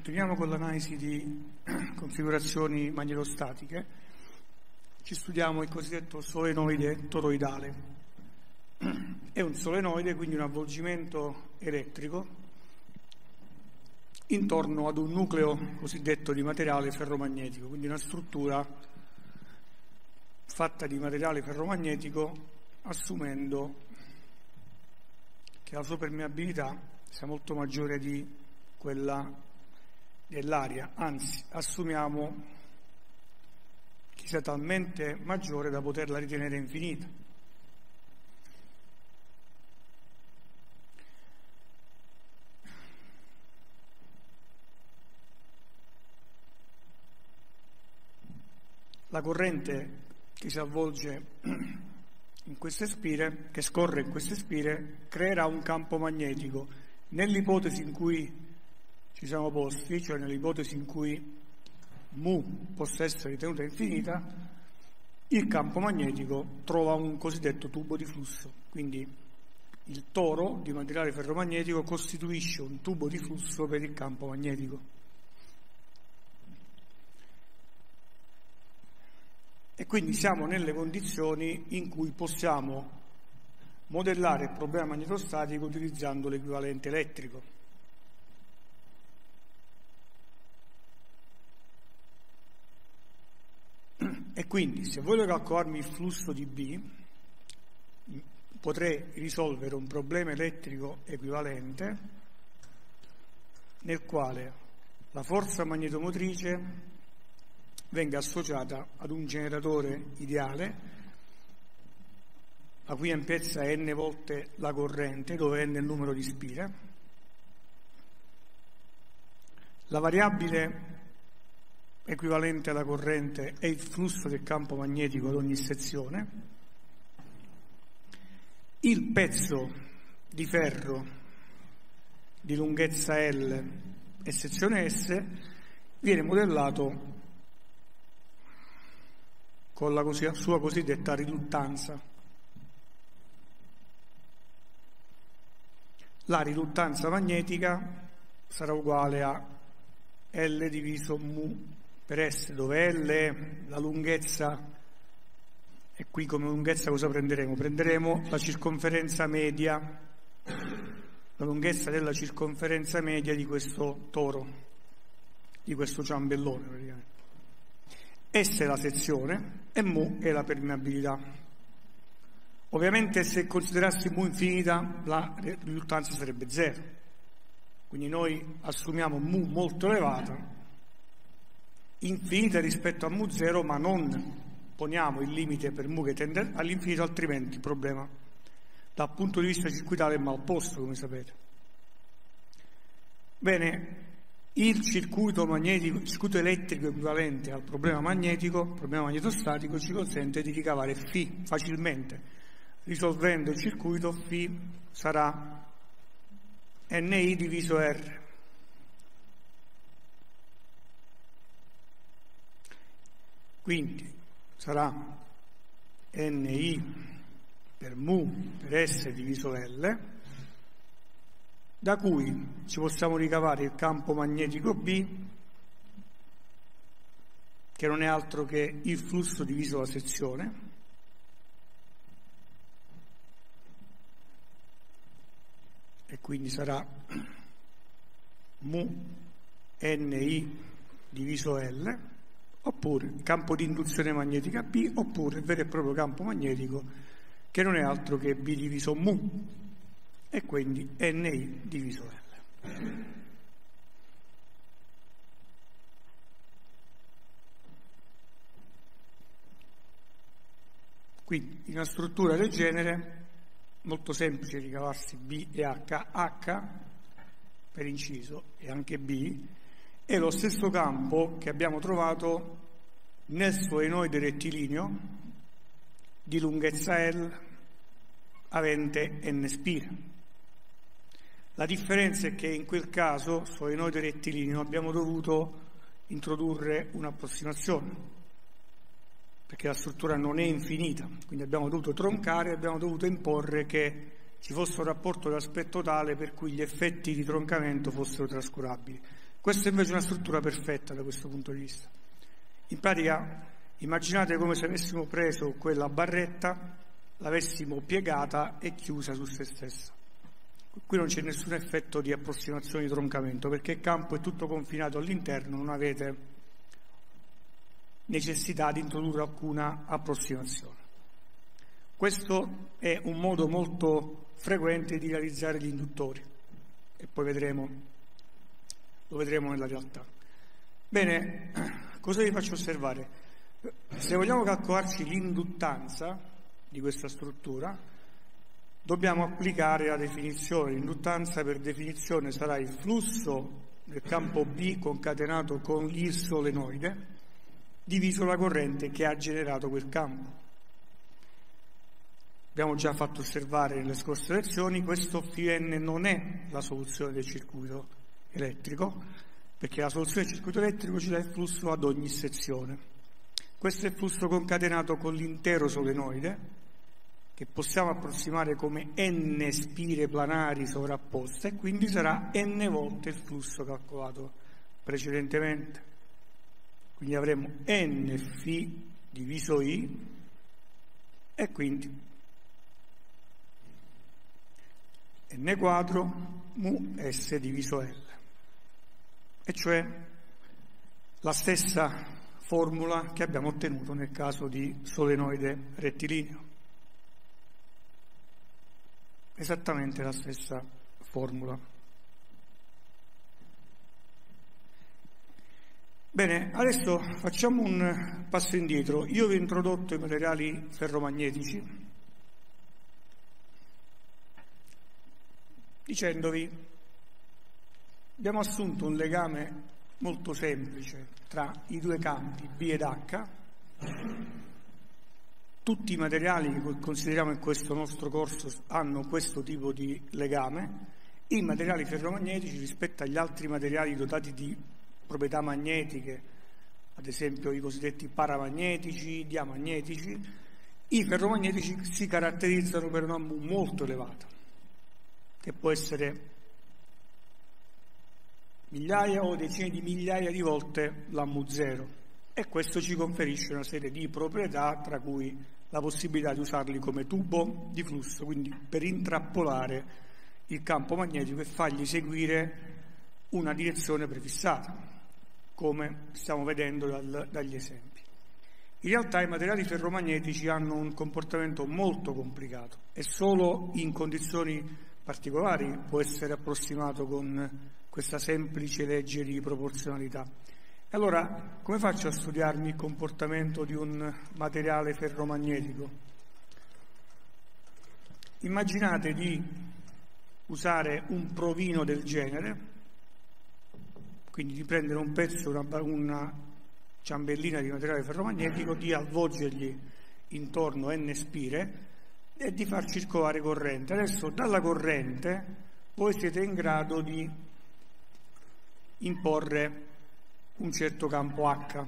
Continuiamo con l'analisi di configurazioni magnetostatiche. Ci studiamo il cosiddetto solenoide toroidale. È un solenoide, quindi un avvolgimento elettrico intorno ad un nucleo cosiddetto di materiale ferromagnetico, quindi una struttura fatta di materiale ferromagnetico assumendo che la sua permeabilità sia molto maggiore di quella dell'aria, anzi assumiamo che sia talmente maggiore da poterla ritenere infinita. La corrente che si avvolge in queste spire, che scorre in queste spire, creerà un campo magnetico. Nell'ipotesi in cui ci siamo posti, cioè nell'ipotesi in cui mu possa essere ritenuta infinita, il campo magnetico trova un cosiddetto tubo di flusso, quindi il toro di materiale ferromagnetico costituisce un tubo di flusso per il campo magnetico. E quindi siamo nelle condizioni in cui possiamo modellare il problema magnetostatico utilizzando l'equivalente elettrico. E quindi se voglio calcolarmi il flusso di B, potrei risolvere un problema elettrico equivalente nel quale la forza magnetomotrice venga associata ad un generatore ideale la cui ampiezza è n volte la corrente, dove n è il numero di spire. La variabile equivalente alla corrente è il flusso del campo magnetico ad ogni sezione, il pezzo di ferro di lunghezza L e sezione S viene modellato con la sua cosiddetta riduttanza. La riduttanza magnetica sarà uguale a L diviso mu per S dove L la lunghezza, e qui come lunghezza cosa prenderemo? Prenderemo la circonferenza media, la lunghezza della circonferenza media di questo toro, di questo ciambellone praticamente. S è la sezione e mu è la permeabilità. Ovviamente se considerassimo infinita la riluttanza sarebbe zero, quindi noi assumiamo mu molto elevata infinita rispetto a mu0, ma non poniamo il limite per mu che tende all'infinito, altrimenti il problema dal punto di vista circuitale è mal posto, come sapete. Bene, il circuito magnetico, il circuito elettrico equivalente al problema magnetico, il problema magnetostatico, ci consente di ricavare φ facilmente. Risolvendo il circuito, φ sarà Ni diviso R. Quindi sarà Ni per mu per S diviso L, da cui ci possiamo ricavare il campo magnetico B, che non è altro che il flusso diviso la sezione, e quindi sarà mu Ni diviso L, oppure campo di induzione magnetica B, oppure vero e proprio campo magnetico che non è altro che B diviso mu e quindi Ni diviso L. Quindi in una struttura del genere molto semplice ricavarsi B e H, H per inciso e anche B è lo stesso campo che abbiamo trovato nel solenoide rettilineo di lunghezza L avente n spire. La differenza è che in quel caso, solenoide rettilineo, abbiamo dovuto introdurre un'approssimazione, perché la struttura non è infinita, quindi abbiamo dovuto troncare, abbiamo dovuto imporre che ci fosse un rapporto di aspetto tale per cui gli effetti di troncamento fossero trascurabili. Questa è invece una struttura perfetta da questo punto di vista. In pratica immaginate come se avessimo preso quella barretta, l'avessimo piegata e chiusa su se stessa. Qui non c'è nessun effetto di approssimazione di troncamento perché il campo è tutto confinato all'interno, non avete necessità di introdurre alcuna approssimazione. Questo è un modo molto frequente di realizzare gli induttori e poi vedremo, lo vedremo nella realtà. Bene, cosa vi faccio osservare? Se vogliamo calcolarci l'induttanza di questa struttura, dobbiamo applicare la definizione. L'induttanza per definizione sarà il flusso del campo B concatenato con il solenoide diviso la corrente che ha generato quel campo. Abbiamo già fatto osservare nelle scorse lezioni, questo Φn non è la soluzione del circuito elettrico, perché la soluzione del circuito elettrico ci dà il flusso ad ogni sezione. Questo è il flusso concatenato con l'intero solenoide, che possiamo approssimare come n spire planari sovrapposte, e quindi sarà n volte il flusso calcolato precedentemente. Quindi avremo nφ diviso i e quindi n quadro mu s diviso L. E cioè la stessa formula che abbiamo ottenuto nel caso di solenoide rettilineo. Esattamente la stessa formula. Bene, adesso facciamo un passo indietro. Io vi ho introdotto i materiali ferromagnetici dicendovi abbiamo assunto un legame molto semplice tra i due campi B ed H. Tutti i materiali che consideriamo in questo nostro corso hanno questo tipo di legame. I materiali ferromagnetici rispetto agli altri materiali dotati di proprietà magnetiche, ad esempio i cosiddetti paramagnetici, diamagnetici, i ferromagnetici si caratterizzano per una mu molto elevata, che può essere migliaia o decine di migliaia di volte la mu zero e questo ci conferisce una serie di proprietà tra cui la possibilità di usarli come tubo di flusso, quindi per intrappolare il campo magnetico e fargli seguire una direzione prefissata come stiamo vedendo dal, dagli esempi. In realtà i materiali ferromagnetici hanno un comportamento molto complicato e solo in condizioni particolari può essere approssimato con questa semplice legge di proporzionalità. Allora, come faccio a studiarmi il comportamento di un materiale ferromagnetico? Immaginate di usare un provino del genere quindi di prendere un pezzo, una, una ciambellina di materiale ferromagnetico, di avvolgergli intorno n spire e di far circolare corrente. Adesso dalla corrente voi siete in grado di imporre un certo campo H,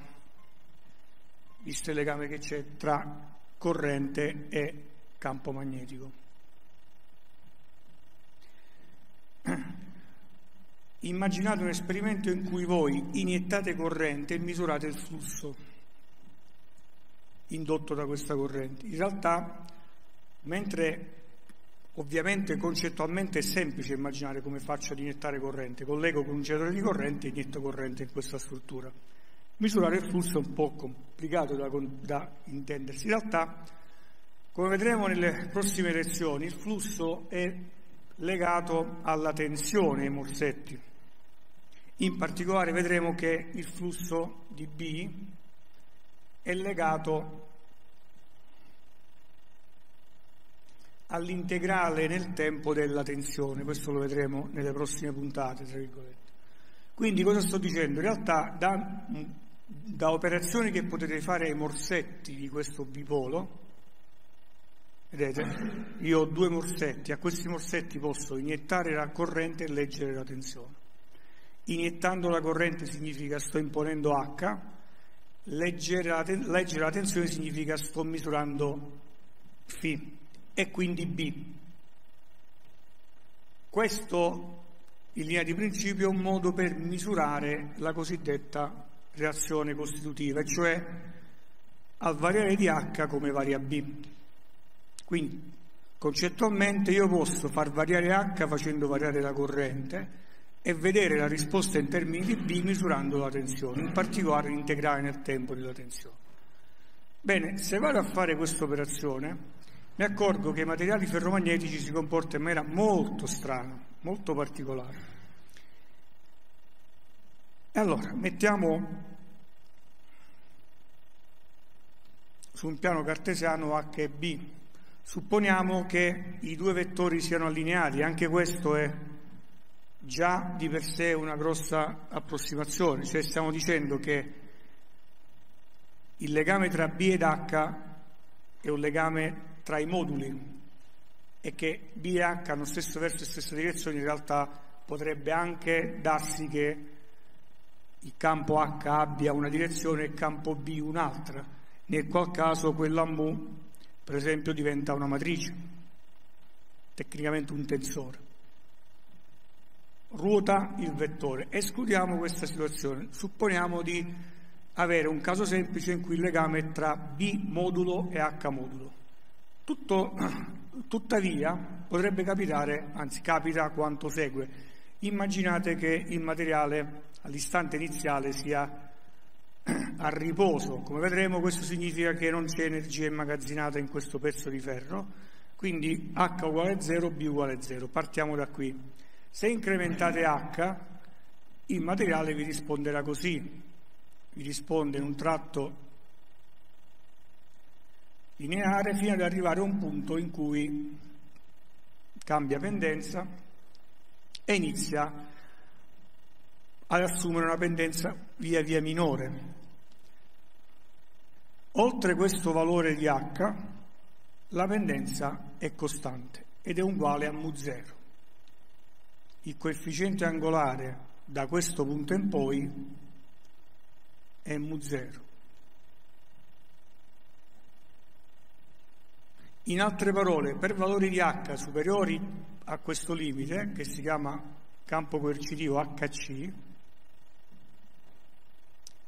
visto il legame che c'è tra corrente e campo magnetico. Immaginate un esperimento in cui voi iniettate corrente e misurate il flusso indotto da questa corrente. In realtà, mentre ovviamente concettualmente è semplice immaginare come faccio ad iniettare corrente, collego con un generatore di corrente e inietto corrente in questa struttura. Misurare il flusso è un po' complicato da, da intendersi. In realtà, come vedremo nelle prossime lezioni, il flusso è legato alla tensione ai morsetti. In particolare vedremo che il flusso di B è legato all'integrale nel tempo della tensione, questo lo vedremo nelle prossime puntate, tra virgolette. Quindi cosa sto dicendo? In realtà da, da operazioni che potete fare ai morsetti di questo bipolo, vedete, io ho due morsetti, a questi morsetti posso iniettare la corrente e leggere la tensione. Iniettando la corrente significa sto imponendo H, leggere la, leggere la tensione significa sto misurando Φ e quindi B. Questo in linea di principio un modo per misurare la cosiddetta reazione costitutiva, cioè al variare di H come varia B. Quindi concettualmente io posso far variare H facendo variare la corrente e vedere la risposta in termini di B misurando la tensione, in particolare l'integrale nel tempo della tensione. Bene, se vado a fare questa operazione mi accorgo che i materiali ferromagnetici si comportano in maniera molto strana, molto particolare. E allora mettiamo su un piano cartesiano H e B. Supponiamo che i due vettori siano allineati, anche questo è già di per sé una grossa approssimazione, cioè stiamo dicendo che il legame tra B ed H è un legame tra i moduli e che B e H hanno stesso verso e stessa direzione, in realtà potrebbe anche darsi che il campo H abbia una direzione e il campo B un'altra, nel qual caso quella mu, per esempio, diventa una matrice, tecnicamente un tensore. Ruota il vettore. Escludiamo questa situazione. Supponiamo di avere un caso semplice in cui il legame è tra B modulo e H modulo. Tutto, tuttavia potrebbe capitare, anzi capita quanto segue. Immaginate che il materiale all'istante iniziale sia a riposo, come vedremo questo significa che non c'è energia immagazzinata in questo pezzo di ferro, quindi H uguale 0, B uguale 0. Partiamo da qui. Se incrementate H, il materiale vi risponderà così, vi risponde in un tratto lineare fino ad arrivare a un punto in cui cambia pendenza e inizia ad assumere una pendenza via via minore. Oltre questo valore di H, la pendenza è costante ed è uguale a mu0. Il coefficiente angolare da questo punto in poi è mu0. In altre parole, per valori di H superiori a questo limite, che si chiama campo coercitivo HC,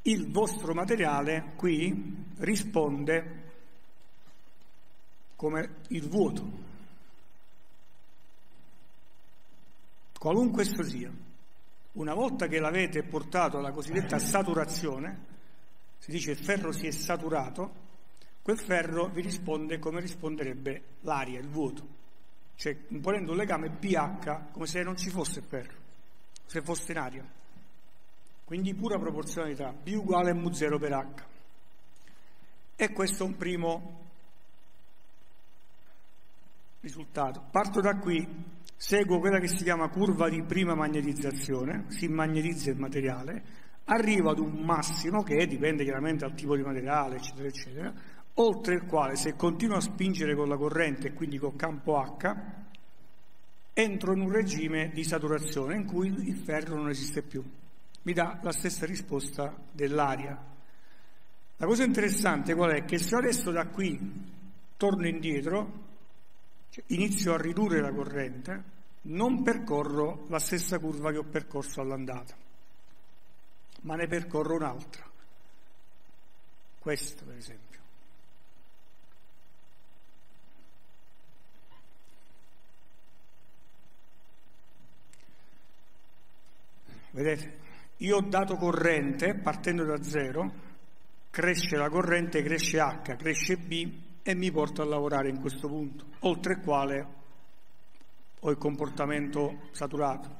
il vostro materiale qui risponde come il vuoto, qualunque esso sia. Una volta che l'avete portato alla cosiddetta saturazione, si dice il ferro si è saturato, quel ferro vi risponde come risponderebbe l'aria, il vuoto, cioè imponendo un legame pH come se non ci fosse ferro, se fosse in aria. Quindi pura proporzionalità, B uguale a mu0 per H. E questo è un primo risultato. Parto da qui, seguo quella che si chiama curva di prima magnetizzazione, si magnetizza il materiale, arrivo ad un massimo che dipende chiaramente dal tipo di materiale, eccetera, eccetera, oltre il quale se continuo a spingere con la corrente e quindi col campo H, entro in un regime di saturazione in cui il ferro non esiste più. Mi dà la stessa risposta dell'aria. La cosa interessante qual è? Che se adesso da qui torno indietro, cioè inizio a ridurre la corrente, non percorro la stessa curva che ho percorso all'andata, ma ne percorro un'altra. Questa, per esempio. Vedete? Io ho dato corrente partendo da zero, cresce la corrente, cresce H, cresce B e mi porto a lavorare in questo punto, oltre il quale ho il comportamento saturato.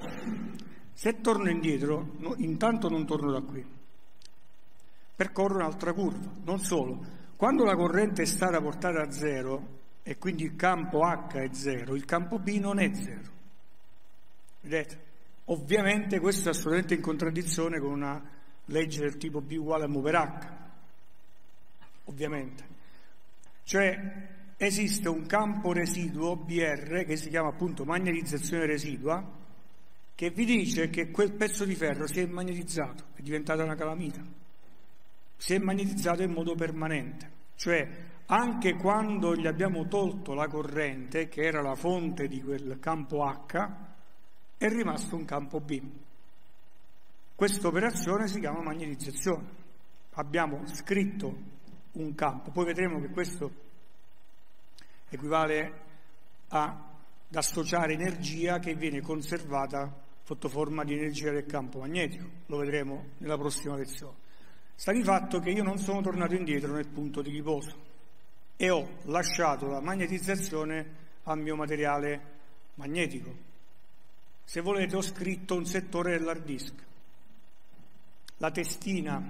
Se torno indietro, no, intanto non torno da qui, percorro un'altra curva, non solo. Quando la corrente è stata portata a zero e quindi il campo H è zero, il campo B non è zero. Vedete? Ovviamente questo è assolutamente in contraddizione con una legge del tipo B uguale a mu per H, ovviamente. Cioè esiste un campo residuo BR che si chiama appunto magnetizzazione residua che vi dice che quel pezzo di ferro si è magnetizzato, è diventata una calamita, si è magnetizzato in modo permanente, cioè anche quando gli abbiamo tolto la corrente che era la fonte di quel campo H, è rimasto un campo B. Questa operazione si chiama magnetizzazione. Abbiamo scritto un campo, poi vedremo che questo equivale ad associare energia che viene conservata sotto forma di energia del campo magnetico, lo vedremo nella prossima lezione. Sta di fatto che io non sono tornato indietro nel punto di riposo e ho lasciato la magnetizzazione al mio materiale magnetico. Se volete ho scritto un settore dell'hard disk la testina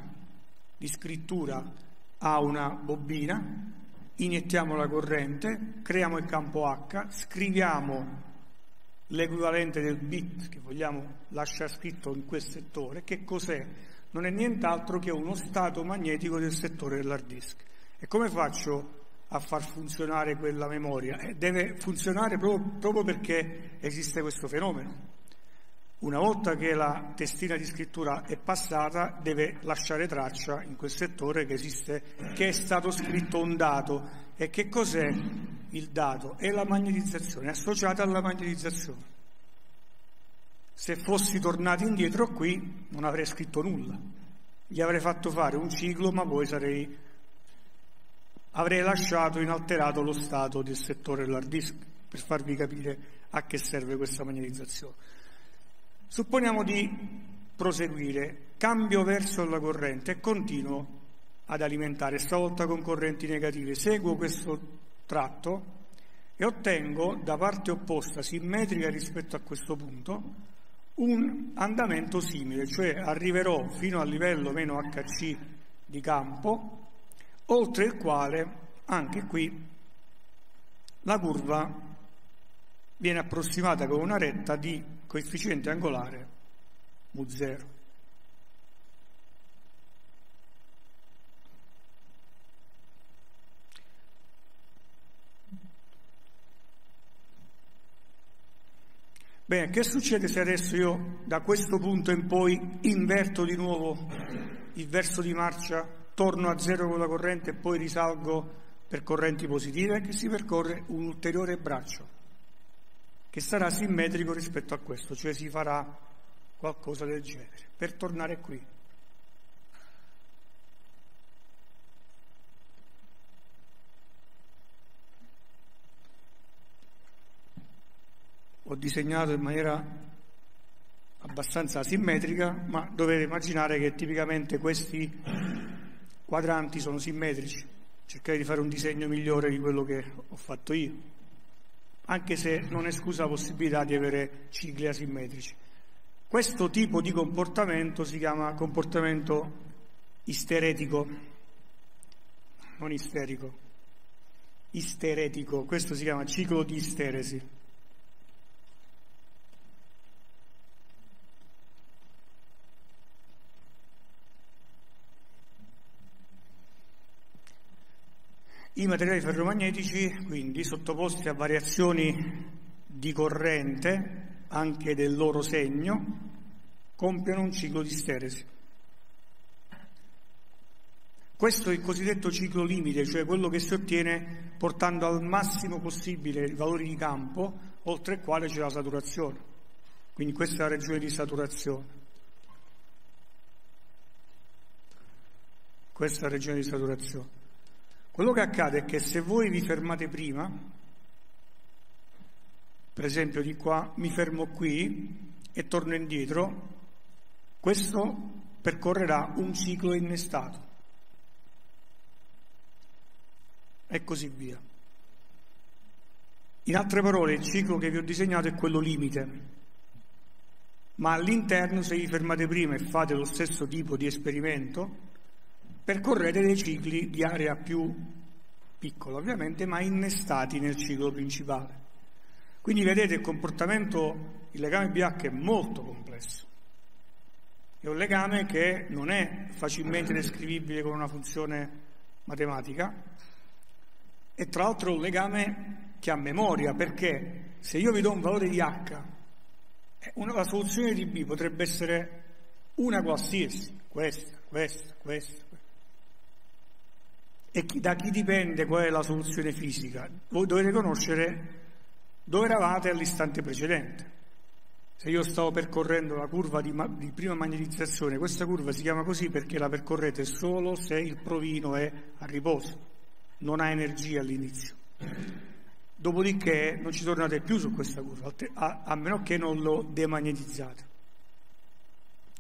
di scrittura ha una bobina, iniettiamo la corrente, creiamo il campo H, scriviamo l'equivalente del bit che vogliamo lasciare scritto in quel settore, che cos'è? Non è nient'altro che uno stato magnetico del settore dell'hard disk. E come faccio a far funzionare quella memoria? Deve funzionare proprio, proprio perché esiste questo fenomeno. Una volta che la testina di scrittura è passata, deve lasciare traccia in quel settore che esiste, che è stato scritto un dato. E che cos'è il dato? È la magnetizzazione, è associata alla magnetizzazione. Se fossi tornato indietro qui, non avrei scritto nulla. Gli avrei fatto fare un ciclo, ma poi sarei, avrei lasciato inalterato lo stato del settore dell'hard disk, per farvi capire a che serve questa magnetizzazione. Supponiamo di proseguire, cambio verso la corrente e continuo ad alimentare, stavolta con correnti negative. Seguo questo tratto e ottengo da parte opposta, simmetrica rispetto a questo punto, un andamento simile, cioè arriverò fino al livello meno HC di campo, oltre il quale anche qui la curva viene approssimata con una retta di coefficiente angolare mu0. Bene, che succede se adesso io da questo punto in poi inverto di nuovo il verso di marcia, torno a zero con la corrente e poi risalgo per correnti positive? Che si percorre un ulteriore braccio che sarà simmetrico rispetto a questo, cioè si farà qualcosa del genere, per tornare qui. Ho disegnato in maniera abbastanza simmetrica, ma dovete immaginare che tipicamente questi quadranti sono simmetrici. Cercare di fare un disegno migliore di quello che ho fatto io anche se non esclusa la possibilità di avere cicli asimmetrici. Questo tipo di comportamento si chiama comportamento isteretico, non isterico, isteretico, questo si chiama ciclo di isteresi. I materiali ferromagnetici, quindi sottoposti a variazioni di corrente, anche del loro segno, compiono un ciclo di steresi. Questo è il cosiddetto ciclo limite, cioè quello che si ottiene portando al massimo possibile i valori di campo, oltre il quale c'è la saturazione. Quindi questa è la regione di saturazione. Questa è la regione di saturazione. Quello che accade è che se voi vi fermate prima, per esempio di qua mi fermo qui e torno indietro, questo percorrerà un ciclo innestato e così via. In altre parole, il ciclo che vi ho disegnato è quello limite, ma all'interno, se vi fermate prima e fate lo stesso tipo di esperimento, percorrete dei cicli di area più piccola ovviamente, ma innestati nel ciclo principale. Quindi vedete il comportamento, il legame BH è molto complesso. È un legame che non è facilmente descrivibile con una funzione matematica e tra l'altro è un legame che ha memoria perché se io vi do un valore di H, eh, una, la soluzione di B potrebbe essere una qualsiasi, questa, questa, questa, e chi, da chi dipende qual è la soluzione fisica? Voi dovete conoscere dove eravate all'istante precedente. Se io stavo percorrendo la curva di, ma- di, prima magnetizzazione, questa curva si chiama così perché la percorrete solo se il provino è a riposo, non ha energia all'inizio. Dopodiché non ci tornate più su questa curva, a, a meno che non lo demagnetizzate.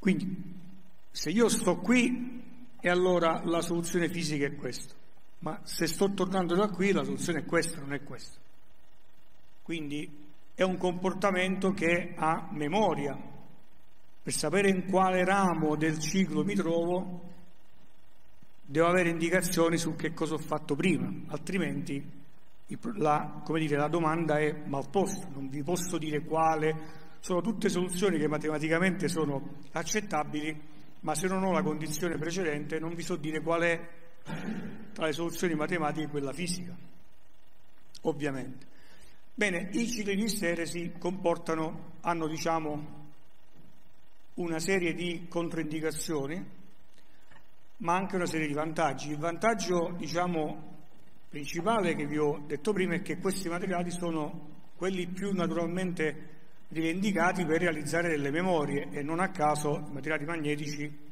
Quindi, se io sto qui, e allora la soluzione fisica è questa. Ma se sto tornando da qui, la soluzione è questa, non è questa. Quindi è un comportamento che ha memoria. Per sapere in quale ramo del ciclo mi trovo, devo avere indicazioni su che cosa ho fatto prima, altrimenti la, dire, la domanda è mal posta, non vi posso dire quale, sono tutte soluzioni che matematicamente sono accettabili, ma se non ho la condizione precedente non vi so dire qual è tra le soluzioni matematiche quella fisica, ovviamente. Bene, i cicli di steresi comportano, hanno diciamo una serie di controindicazioni, ma anche una serie di vantaggi. Il vantaggio, diciamo, principale che vi ho detto prima è che questi materiali sono quelli più naturalmente rivendicati per realizzare delle memorie e non a caso i materiali magnetici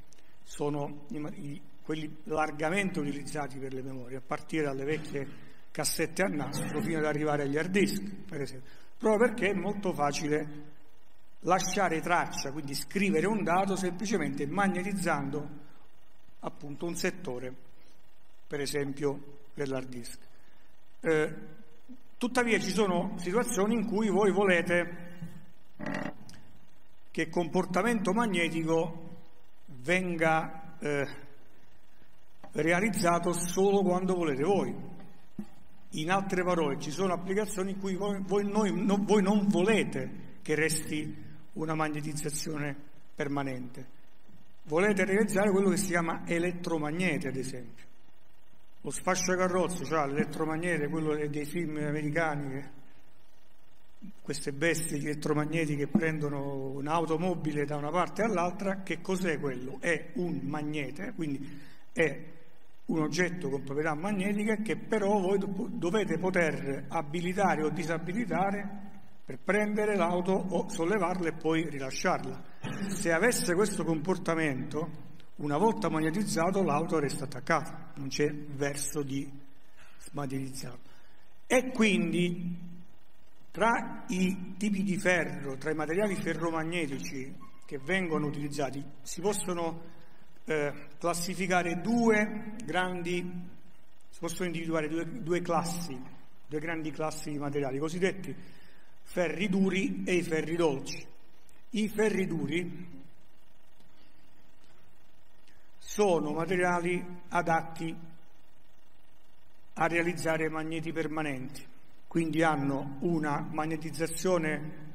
sono i, quelli largamente utilizzati per le memorie, a partire dalle vecchie cassette a nastro fino ad arrivare agli hard disk, per esempio, proprio perché è molto facile lasciare traccia, quindi scrivere un dato semplicemente magnetizzando appunto un settore, per esempio dell'hard disk. Eh, tuttavia ci sono situazioni in cui voi volete che comportamento magnetico venga eh, realizzato solo quando volete voi. In altre parole, ci sono applicazioni in cui voi, voi, noi, no, voi non volete che resti una magnetizzazione permanente. Volete realizzare quello che si chiama elettromagnete, ad esempio. Lo sfasciacarrozze, cioè l'elettromagnete, quello dei film americani, queste bestie elettromagnetiche prendono un'automobile da una parte all'altra, che cos'è quello? È un magnete, quindi è un oggetto con proprietà magnetiche che però voi dovete poter abilitare o disabilitare per prendere l'auto o sollevarla e poi rilasciarla. Se avesse questo comportamento, una volta magnetizzato l'auto resta attaccata, non c'è verso di smagnetizzarlo. E quindi tra i tipi di ferro, tra i materiali ferromagnetici che vengono utilizzati, si possono eh, classificare due grandi, si possono individuare due, due classi, due grandi classi di materiali, cosiddetti ferri duri e i ferri dolci. I ferri duri sono materiali adatti a realizzare magneti permanenti, quindi hanno una magnetizzazione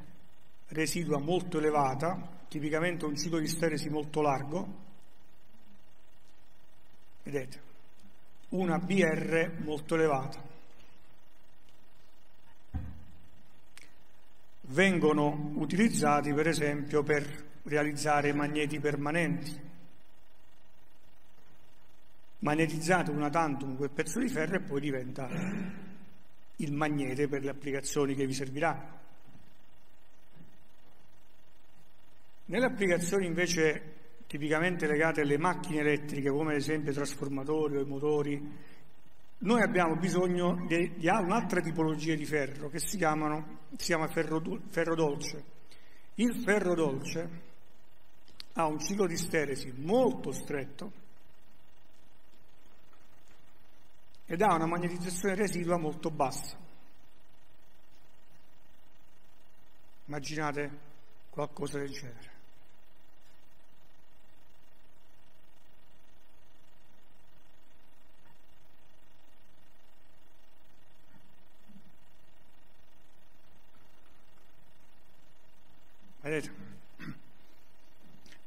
residua molto elevata, tipicamente un ciclo di steresi molto largo, vedete, una BR molto elevata. Vengono utilizzati per esempio per realizzare magneti permanenti. Magnetizzate una tantum quel pezzo di ferro e poi diventa il magnete per le applicazioni che vi serviranno. Nelle applicazioni invece tipicamente legate alle macchine elettriche, come ad esempio i trasformatori o i motori, noi abbiamo bisogno di, di un'altra tipologia di ferro che si, chiamano, si chiama ferro, ferro dolce. Il ferro dolce ha un ciclo di steresi molto stretto ed ha una magnetizzazione residua molto bassa. Immaginate qualcosa del genere. Vedete?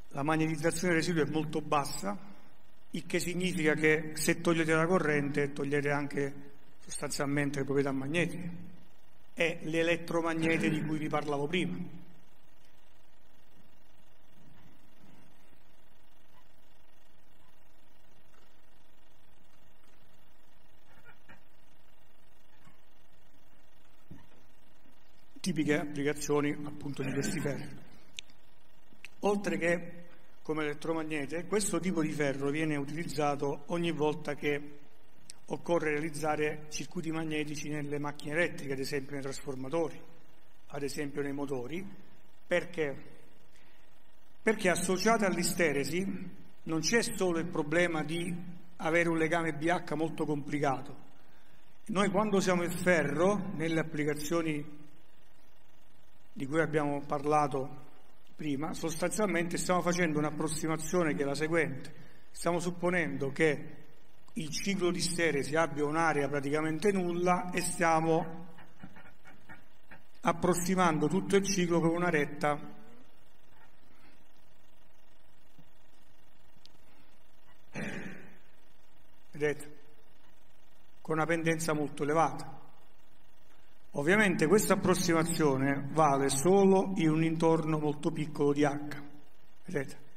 La magnetizzazione residua è molto bassa, il che significa che se togliete la corrente togliete anche sostanzialmente le proprietà magnetiche. È l'elettromagnete di cui vi parlavo prima. Tipiche applicazioni appunto di questi ferri. oltre che come elettromagnete, questo tipo di ferro viene utilizzato ogni volta che occorre realizzare circuiti magnetici nelle macchine elettriche, ad esempio nei trasformatori, ad esempio nei motori, perché? Perché associata all'isteresi non c'è solo il problema di avere un legame BH molto complicato. Noi quando usiamo il ferro, nelle applicazioni di cui abbiamo parlato prima, sostanzialmente stiamo facendo un'approssimazione che è la seguente. Stiamo supponendo che il ciclo di steresi abbia un'area praticamente nulla e stiamo approssimando tutto il ciclo con una retta vedete con una pendenza molto elevata ovviamente questa approssimazione vale solo in un intorno molto piccolo di H vedete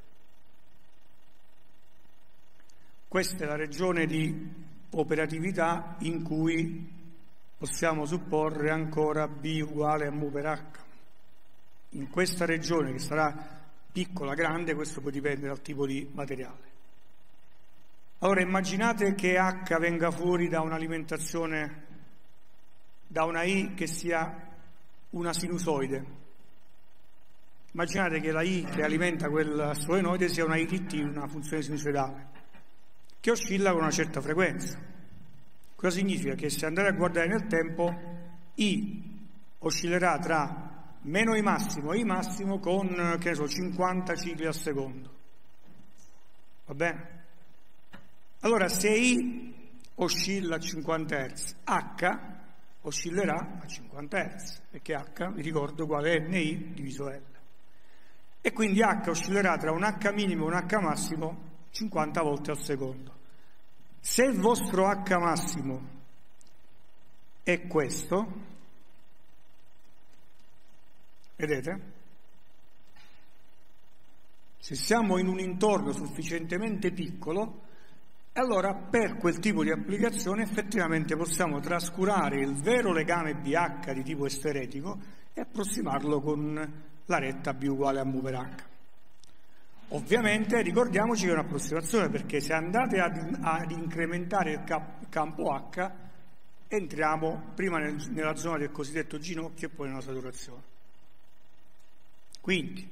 Questa è la regione di operatività in cui possiamo supporre ancora B uguale a mu per H. In questa regione, che sarà piccola, grande, questo poi dipende dal tipo di materiale. Allora immaginate che H venga fuori da un'alimentazione, da una I che sia una sinusoide. Immaginate che la I che alimenta quel solenoide sia una ITT, una funzione sinusoidale che oscilla con una certa frequenza. Cosa significa? Che se andate a guardare nel tempo, I oscillerà tra meno I massimo e I massimo con, che ne so, 50 cicli al secondo. Va bene? Allora, se I oscilla a 50 Hz, H oscillerà a 50 Hz, perché H, vi ricordo, uguale NI diviso L. E quindi H oscillerà tra un H minimo e un H massimo 50 volte al secondo. Se il vostro H massimo è questo, vedete? Se siamo in un intorno sufficientemente piccolo, allora per quel tipo di applicazione effettivamente possiamo trascurare il vero legame BH di tipo esteretico e approssimarlo con la retta B uguale a mu per H. Ovviamente ricordiamoci che è un'approssimazione perché se andate ad, ad incrementare il, cap, campo H entriamo prima nel, nella zona del cosiddetto ginocchio e poi nella saturazione. Quindi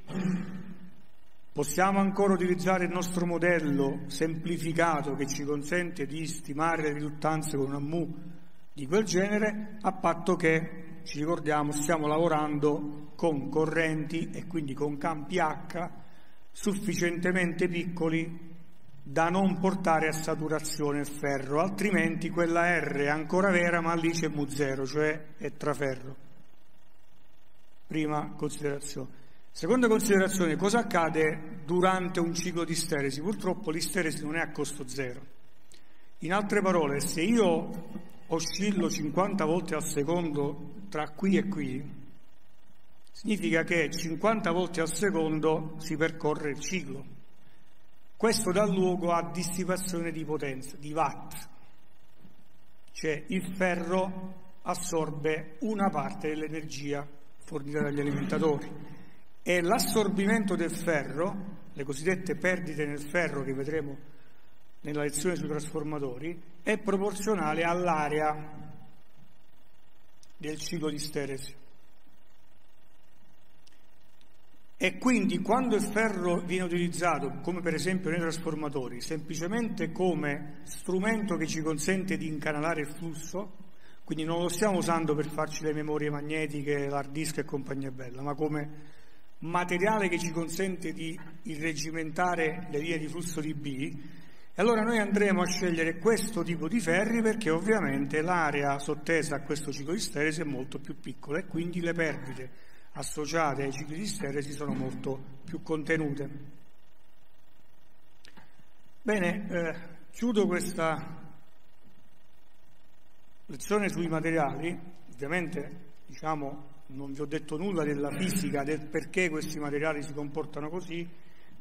possiamo ancora utilizzare il nostro modello semplificato che ci consente di stimare le riluttanze con una mu di quel genere a patto che ci ricordiamo stiamo lavorando con correnti e quindi con campi H sufficientemente piccoli da non portare a saturazione il ferro, altrimenti quella R è ancora vera ma lì c'è mu0, cioè è traferro. Prima considerazione. Seconda considerazione, cosa accade durante un ciclo di steresi? Purtroppo l'isteresi non è a costo zero. In altre parole, se io oscillo 50 volte al secondo tra qui e qui, significa che 50 volte al secondo si percorre il ciclo. Questo dà luogo a dissipazione di potenza, di watt, cioè il ferro assorbe una parte dell'energia fornita dagli alimentatori e l'assorbimento del ferro, le cosiddette perdite nel ferro che vedremo nella lezione sui trasformatori, è proporzionale all'area del ciclo di steresi. E quindi quando il ferro viene utilizzato, come per esempio nei trasformatori, semplicemente come strumento che ci consente di incanalare il flusso, quindi non lo stiamo usando per farci le memorie magnetiche, l'hard disk e compagnia bella, ma come materiale che ci consente di irreggimentare le vie di flusso di B, e allora noi andremo a scegliere questo tipo di ferri perché ovviamente l'area sottesa a questo ciclo di steresi è molto più piccola e quindi le perdite associate ai cicli di steresi sono molto più contenute. Bene, eh, chiudo questa lezione sui materiali, ovviamente diciamo, non vi ho detto nulla della fisica, del perché questi materiali si comportano così,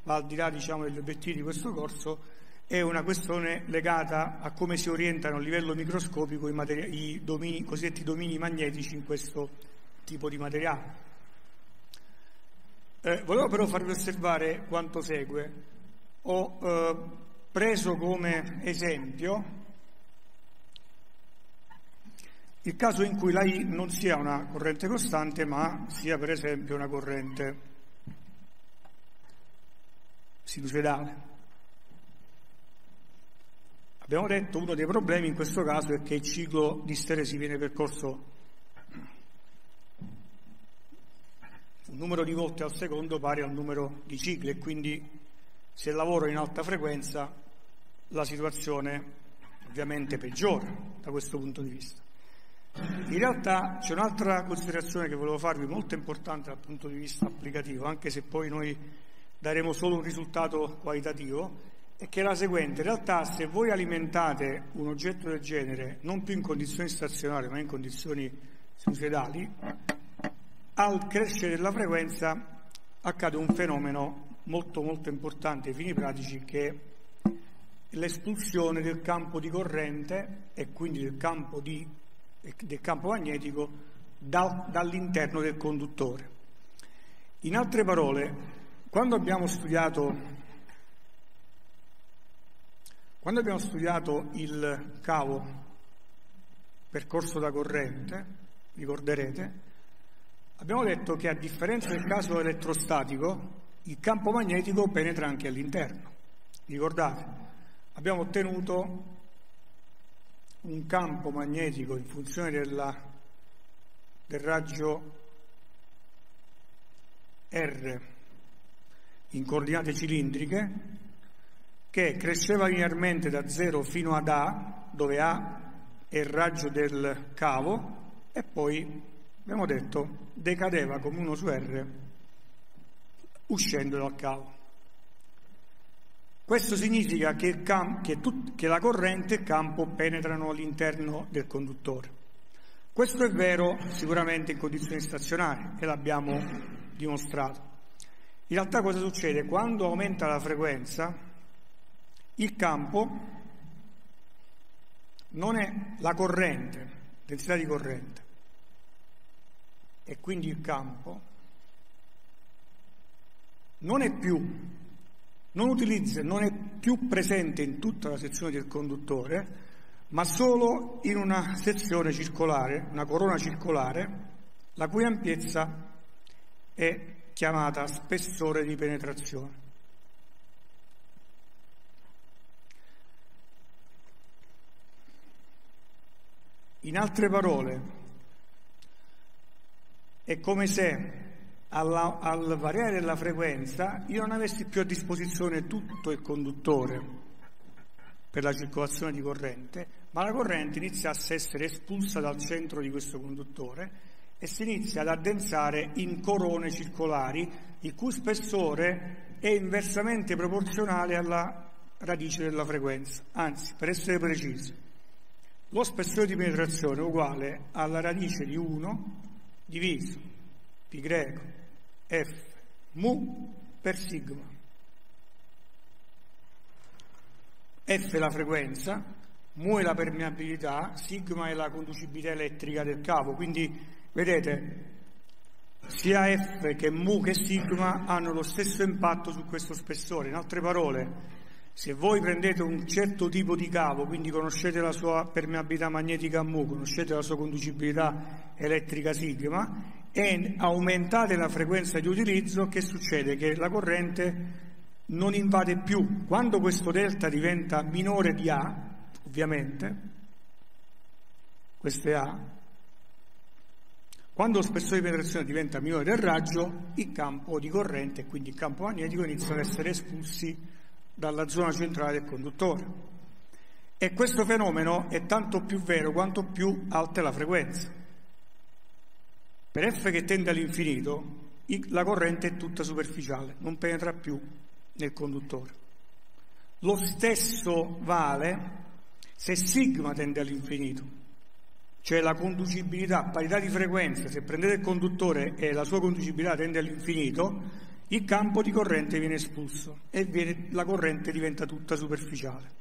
ma al di là diciamo, degli obiettivi di questo corso è una questione legata a come si orientano a livello microscopico i, i domini, cosiddetti domini magnetici in questo tipo di materiale. Eh, volevo però farvi osservare quanto segue. Ho eh, preso come esempio il caso in cui la I non sia una corrente costante ma sia per esempio una corrente sinusoidale. Abbiamo detto uno dei problemi in questo caso è che il ciclo di steresi viene percorso un numero di volte al secondo pari al numero di cicli e quindi se lavoro in alta frequenza la situazione ovviamente peggiora da questo punto di vista. In realtà c'è un'altra considerazione che volevo farvi molto importante dal punto di vista applicativo, anche se poi noi daremo solo un risultato qualitativo, è che è la seguente. In realtà se voi alimentate un oggetto del genere non più in condizioni stazionarie ma in condizioni sinusoidali, al crescere della frequenza accade un fenomeno molto molto importante ai fini pratici che è l'espulsione del campo di corrente e quindi del campo di del campo magnetico da, dall'interno del conduttore. In altre parole, quando abbiamo studiato, quando abbiamo studiato il cavo percorso da corrente, ricorderete, abbiamo detto che a differenza del caso elettrostatico, il campo magnetico penetra anche all'interno. Ricordate, abbiamo ottenuto un campo magnetico in funzione della, del raggio R in coordinate cilindriche che cresceva linearmente da 0 fino ad A, dove A è il raggio del cavo, e poi, abbiamo detto, decadeva come uno su R uscendo dal cavo. Questo significa che, cam- che, tut- che la corrente e il campo penetrano all'interno del conduttore. Questo è vero sicuramente in condizioni stazionarie e l'abbiamo dimostrato. In realtà cosa succede? Quando aumenta la frequenza, il campo non è la corrente, densità di corrente, e quindi il campo non è più non utilizza, non è più presente in tutta la sezione del conduttore, ma solo in una sezione circolare, una corona circolare, la cui ampiezza è chiamata spessore di penetrazione. In altre parole, è come se alla, al variare della frequenza io non avessi più a disposizione tutto il conduttore per la circolazione di corrente, ma la corrente iniziasse a essere espulsa dal centro di questo conduttore e si inizia ad addensare in corone circolari il cui spessore è inversamente proporzionale alla radice della frequenza. Anzi, per essere precisi, lo spessore di penetrazione è uguale alla radice di 1 diviso pi greco F, mu per sigma. F è la frequenza, mu è la permeabilità, sigma è la conducibilità elettrica del cavo, quindi vedete sia F che mu che sigma hanno lo stesso impatto su questo spessore. In altre parole, se voi prendete un certo tipo di cavo, quindi conoscete la sua permeabilità magnetica mu, conoscete la sua conducibilità elettrica sigma, e aumentate la frequenza di utilizzo, che succede? Che la corrente non invade più. Quando questo delta diventa minore di A, ovviamente, questo è A, quando lo spessore di penetrazione diventa minore del raggio, il campo di corrente quindi il campo magnetico iniziano ad essere espulsi dalla zona centrale del conduttore. E questo fenomeno è tanto più vero quanto più alta è la frequenza. Per F che tende all'infinito, la corrente è tutta superficiale, non penetra più nel conduttore. Lo stesso vale se sigma tende all'infinito, cioè la conducibilità a parità di frequenza, se prendete il conduttore e la sua conducibilità tende all'infinito, il campo di corrente viene espulso e viene, la corrente diventa tutta superficiale.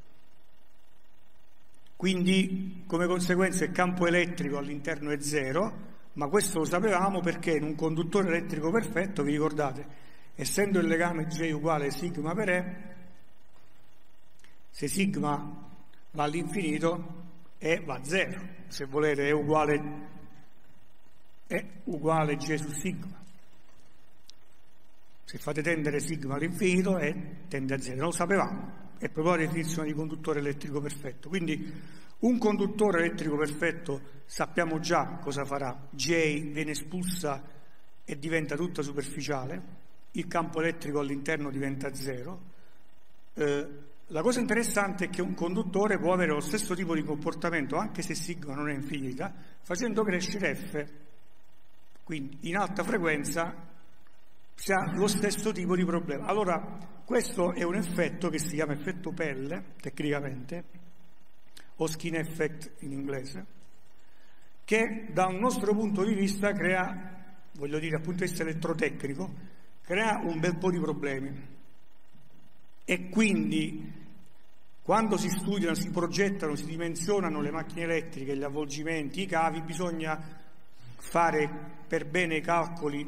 Quindi, come conseguenza, il campo elettrico all'interno è zero, ma questo lo sapevamo perché in un conduttore elettrico perfetto, vi ricordate, essendo il legame J uguale sigma per E, se sigma va all'infinito E va a zero, se volete è uguale, è uguale J su sigma. Se fate tendere sigma all'infinito E tende a zero, lo sapevamo, è proprio la definizione di conduttore elettrico perfetto. Quindi un conduttore elettrico perfetto sappiamo già cosa farà, J viene espulsa e diventa tutta superficiale, il campo elettrico all'interno diventa zero. Eh, la cosa interessante è che un conduttore può avere lo stesso tipo di comportamento, anche se sigma non è infinita, facendo crescere F. Quindi in alta frequenza si ha lo stesso tipo di problema. Allora, questo è un effetto che si chiama effetto pelle, tecnicamente, o skin effect in inglese, che da un nostro punto di vista crea, voglio dire, dal punto di vista elettrotecnico, crea un bel po' di problemi. E quindi quando si studiano, si progettano, si dimensionano le macchine elettriche, gli avvolgimenti, i cavi, bisogna fare per bene i calcoli,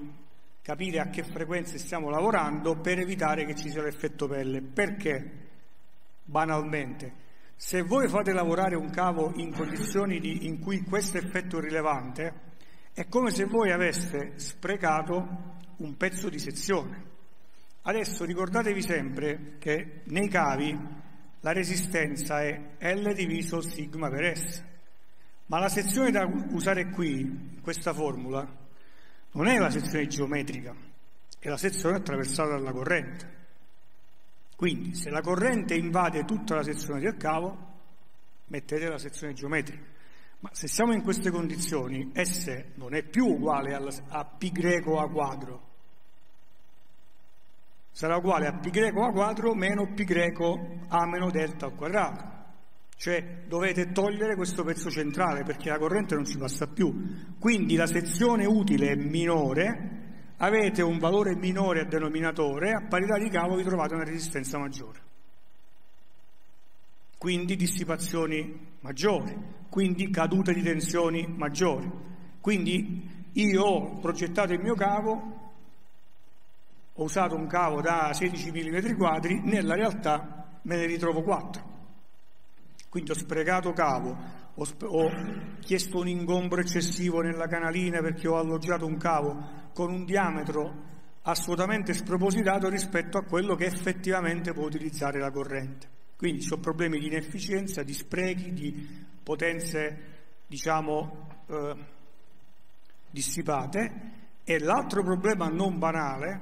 capire a che frequenze stiamo lavorando per evitare che ci sia l'effetto pelle. Perché? Banalmente, se voi fate lavorare un cavo in condizioni di, in cui questo effetto è rilevante, è come se voi aveste sprecato un pezzo di sezione. Adesso ricordatevi sempre che nei cavi la resistenza è L diviso sigma per S. Ma la sezione da usare qui, questa formula, non è la sezione geometrica, è la sezione attraversata dalla corrente. Quindi se la corrente invade tutta la sezione del cavo, mettete la sezione geometrica. Ma se siamo in queste condizioni, S non è più uguale a π greco a quadro, sarà uguale a π greco a quadro meno π greco a meno delta al quadrato. Cioè dovete togliere questo pezzo centrale perché la corrente non ci passa più. Quindi la sezione utile è minore, avete un valore minore a denominatore, a parità di cavo vi trovate una resistenza maggiore. Quindi dissipazioni maggiori, quindi cadute di tensioni maggiori. Quindi io ho progettato il mio cavo ho usato un cavo da 16 mm quadri, nella realtà me ne ritrovo 4. Quindi ho sprecato cavo, ho, sp- ho, chiesto un ingombro eccessivo nella canalina perché ho alloggiato un cavo con un diametro assolutamente spropositato rispetto a quello che effettivamente può utilizzare la corrente. Quindi ho problemi di inefficienza, di sprechi, di potenze, diciamo, eh, dissipate. E l'altro problema non banale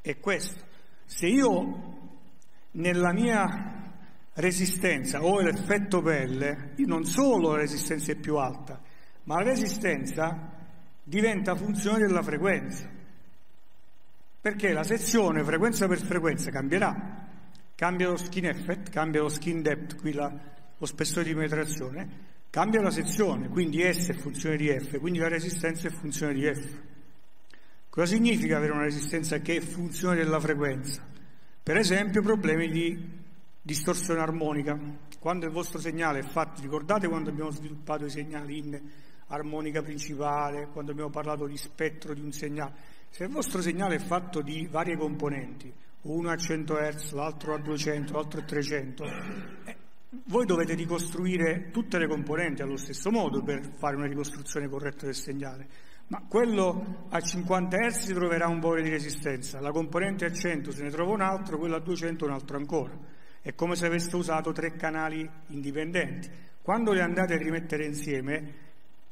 è questo. Se io nella mia resistenza ho l'effetto pelle, non solo la resistenza è più alta, ma la resistenza diventa funzione della frequenza. Perché la sezione frequenza per frequenza cambierà. Cambia lo skin effect, cambia lo skin depth, qui la, lo spessore di penetrazione, cambia la sezione, quindi S è funzione di F, quindi la resistenza è funzione di F. Cosa significa avere una resistenza che è funzione della frequenza? Per esempio problemi di distorsione armonica. Quando il vostro segnale è fatto, ricordate quando abbiamo sviluppato i segnali in armonica principale, quando abbiamo parlato di spettro di un segnale, se il vostro segnale è fatto di varie componenti, uno a 100 Hz, l'altro a 200, l'altro a 300, eh, voi dovete ricostruire tutte le componenti allo stesso modo per fare una ricostruzione corretta del segnale. Ma quello a 50 Hz troverà un valore di resistenza, la componente a 100 se ne trova un altro, quello a 200 un altro ancora. È come se aveste usato tre canali indipendenti. Quando li andate a rimettere insieme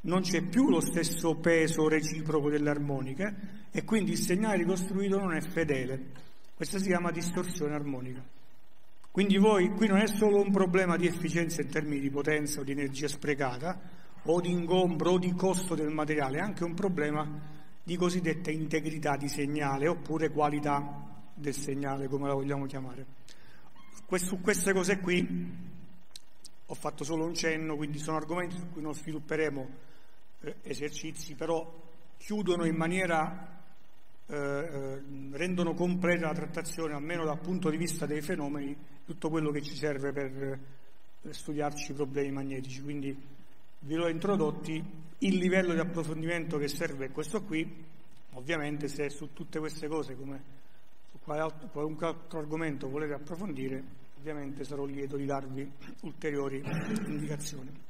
non c'è più lo stesso peso reciproco delle armoniche e quindi il segnale ricostruito non è fedele. Questa si chiama distorsione armonica. Quindi voi qui non è solo un problema di efficienza in termini di potenza o di energia sprecata, o di ingombro o di costo del materiale, è anche un problema di cosiddetta integrità di segnale oppure qualità del segnale, come la vogliamo chiamare. Su queste cose qui ho fatto solo un cenno, quindi sono argomenti su cui non svilupperemo esercizi, però chiudono in maniera, eh, eh, rendono completa la trattazione, almeno dal punto di vista dei fenomeni, tutto quello che ci serve per, per studiarci i problemi magnetici. Quindi vi l'ho introdotti, il livello di approfondimento che serve è questo qui, ovviamente se su tutte queste cose, come qualunque altro argomento volete approfondire, ovviamente sarò lieto di darvi ulteriori indicazioni.